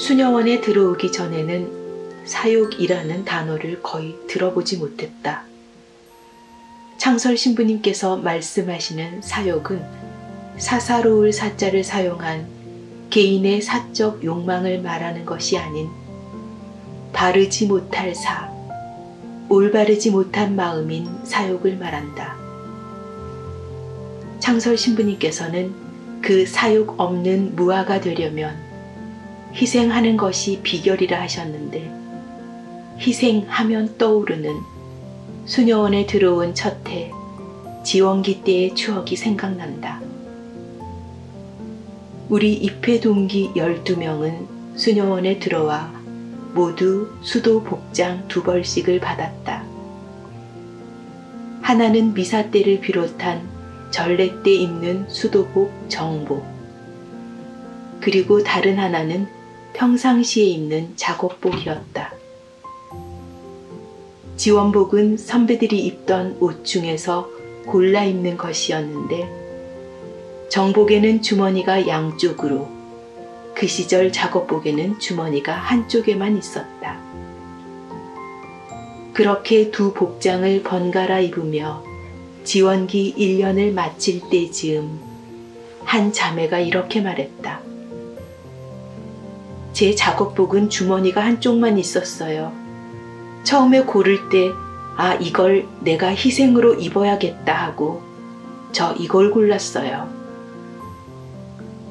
수녀원에 들어오기 전에는 사욕이라는 단어를 거의 들어보지 못했다. 창설 신부님께서 말씀하시는 사욕은 사사로울 사자를 사용한 개인의 사적 욕망을 말하는 것이 아닌 바르지 못할 사, 올바르지 못한 마음인 사욕을 말한다. 창설 신부님께서는 그 사욕 없는 무아가 되려면 희생하는 것이 비결이라 하셨는데 희생하면 떠오르는 수녀원에 들어온 첫 해 지원기 때의 추억이 생각난다. 우리 입회 동기 12명은 수녀원에 들어와 모두 수도 복장 두 벌씩을 받았다. 하나는 미사 때를 비롯한 전례 때 입는 수도복 정복, 그리고 다른 하나는 평상시에 입는 작업복이었다. 지원복은 선배들이 입던 옷 중에서 골라 입는 것이었는데 정복에는 주머니가 양쪽으로 그 시절 작업복에는 주머니가 한쪽에만 있었다. 그렇게 두 복장을 번갈아 입으며 지원기 1년을 마칠 때 즈음 한 자매가 이렇게 말했다. 제 작업복은 주머니가 한쪽만 있었어요. 처음에 고를 때, 아, 이걸 내가 희생으로 입어야겠다 하고, 저 이걸 골랐어요.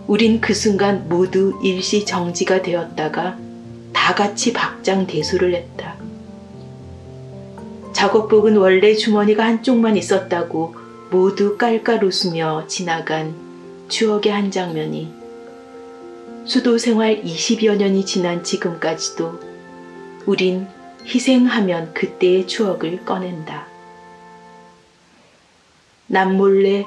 우린 그 순간 모두 일시 정지가 되었다가 다 같이 박장대소를 했다. 작업복은 원래 주머니가 한쪽만 있었다고 모두 깔깔 웃으며 지나간 추억의 한 장면이 수도 생활 20여 년이 지난 지금까지도 우린 희생하면 그때의 추억을 꺼낸다. 남몰래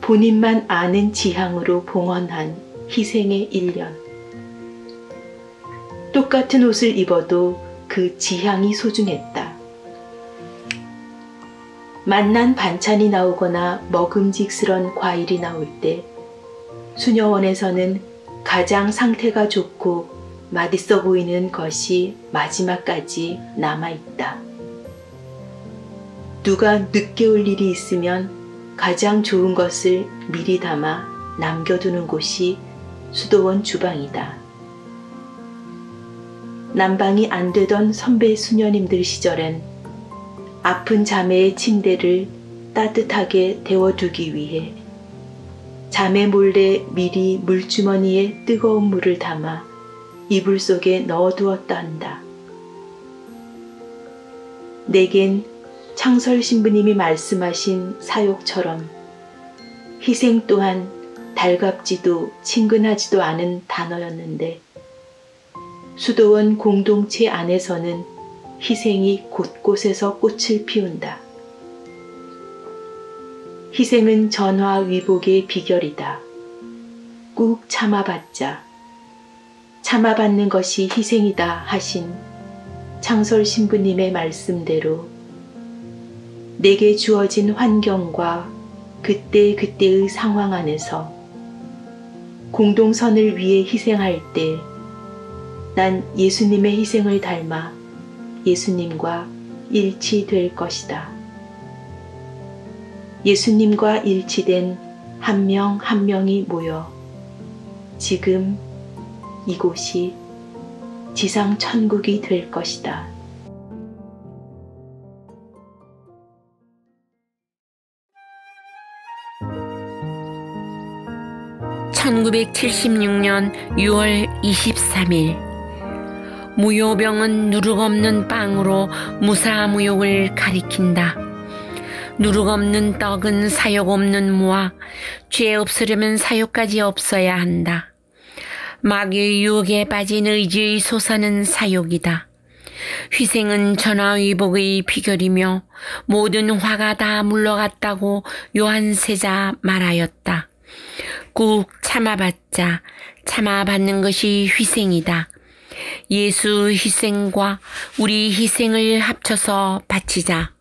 본인만 아는 지향으로 봉헌한 희생의 일년. 똑같은 옷을 입어도 그 지향이 소중했다. 맛난 반찬이 나오거나 먹음직스런 과일이 나올 때 수녀원에서는 가장 상태가 좋고 맛있어 보이는 것이 마지막까지 남아있다. 누가 늦게 올 일이 있으면 가장 좋은 것을 미리 담아 남겨두는 곳이 수도원 주방이다. 난방이 안 되던 선배 수녀님들 시절엔 아픈 자매의 침대를 따뜻하게 데워두기 위해 자매 몰래 미리 물주머니에 뜨거운 물을 담아 이불 속에 넣어두었다 한다. 내겐 창설 신부님이 말씀하신 사욕처럼 희생 또한 달갑지도 친근하지도 않은 단어였는데 수도원 공동체 안에서는 희생이 곳곳에서 꽃을 피운다. 희생은 전화 위복의 비결이다. 꾹 참아봤자 참아받는 것이 희생이다 하신 창설 신부님의 말씀대로 내게 주어진 환경과 그때 그때의 상황 안에서 공동선을 위해 희생할 때 난 예수님의 희생을 닮아 예수님과 일치될 것이다. 예수님과 일치된 한 명한 한 명이 모여 지금 이곳이 지상 천국이 될 것이다. (1976년 6월 23일) 무효병은 누룩 없는 빵으로 무사무욕을 가리킨다. 누룩 없는 떡은 사욕 없는 무와 죄 없으려면 사욕까지 없어야 한다. 마귀의 유혹에 빠진 의지의 소사는 사욕이다. 희생은 전화위복의 비결이며 모든 화가 다 물러갔다고 요한세자 말하였다. 꾹 참아봤자 참아받는 것이 희생이다. 예수 희생과 우리 희생을 합쳐서 바치자.